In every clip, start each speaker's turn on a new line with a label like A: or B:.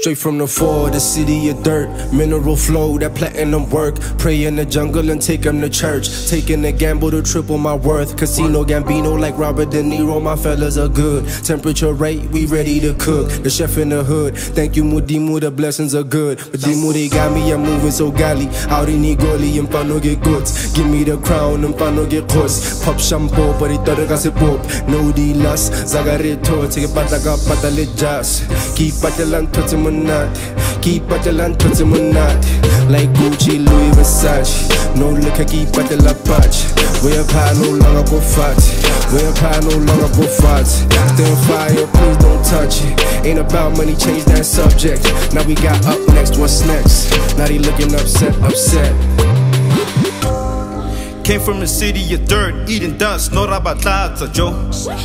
A: Straight from the four, the city of dirt. Mineral flow, that platinum work. Pray in the jungle and take them to church. Taking a gamble to triple my worth. Casino Gambino like Robert De Niro, my fellas are good. Temperature right, we ready to cook. The chef in the hood, thank you Mudimu, the blessings are good. But they got me, I'm moving so galley. Out in Igoli, and Pano get goods. Give me the crown, and Pano get course. Pop shampoo, but it I got pop. No di lust, Zagarito, take a pataka, patale jazz. Keep patalan, touch munat. Keep patalan, touch munat. Like Gucci, Louis Versace. No liquor, keep patala patch. We're high, no longer go fat. We're high, no longer go fat. Stay fire, please don't touch it. Ain't about money, change that subject. Now we got up next, what's next? Now they looking upset, upset
B: Came from the city of dirt, eating dust, no rabatata, Joe.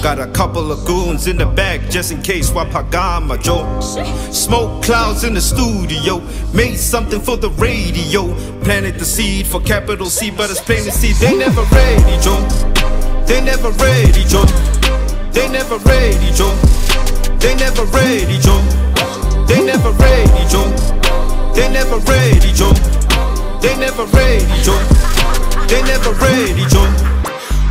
B: Got a couple of goons in the back just in case wapagama, Joe. Smoke clouds in the studio, made something for the radio. Planted the seed for capital C, but it's plain to see they never ready, Joe. They never ready, Joe. They never ready, Joe. They never ready, Joe. They never ready, Joe. They never ready.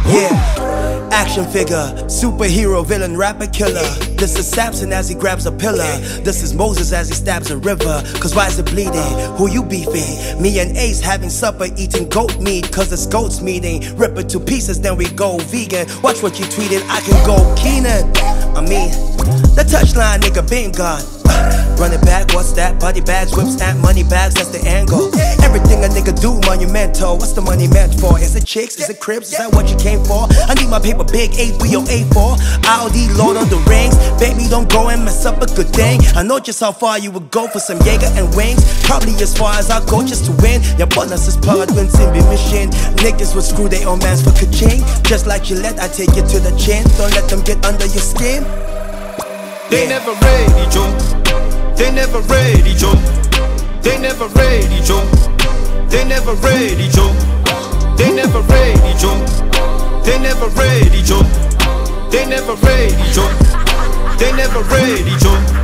C: Yeah, action figure, superhero, villain, rapper, killer. This is Samson as he grabs a pillar. This is Moses as he stabs a river. Cause why is it bleeding? Who you beefing? Me and Ace having supper, eating goat meat. Cause it's goat's meeting. Rip it to pieces, then we go vegan. Watch what you tweeted, I can go Keenan. I mean, the touchline, nigga, been gone. Run it back, what's that? Body bags, whips, and money bags, that's the angle. Everything a nigga do, monumental. What's the money meant for? Is it chicks? Is it cribs? Is that what you came for? I need my paper big, 8 or A4. Audi, Lord of the Rings. Baby, don't go and mess up a good thing. I know just how far you would go for some Jaeger and wings. Probably as far as I go just to win. Your partners is blood when Simbi machine. Niggas would screw their own mans for ka-ching. Just like you let, I take you to the chin. Don't let them get under your skin.
B: They never ready, Joe. They never ready, Joe. They never ready, Joe. They never ready, Joe. They never ready, Joe. They never ready, Joe. They never ready, Joe. They never ready, Joe.